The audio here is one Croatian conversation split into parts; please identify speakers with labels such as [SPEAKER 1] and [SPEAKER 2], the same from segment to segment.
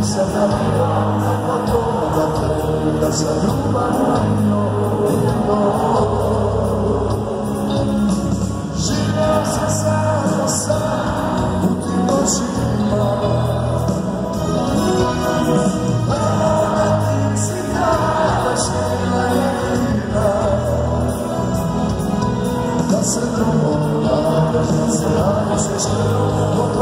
[SPEAKER 1] ti se nadvivam, a to da te da sam ljubav tino, tino. Živeo sam samo sam u tim noćima, Da se droga, da se radi, se što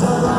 [SPEAKER 1] Yes,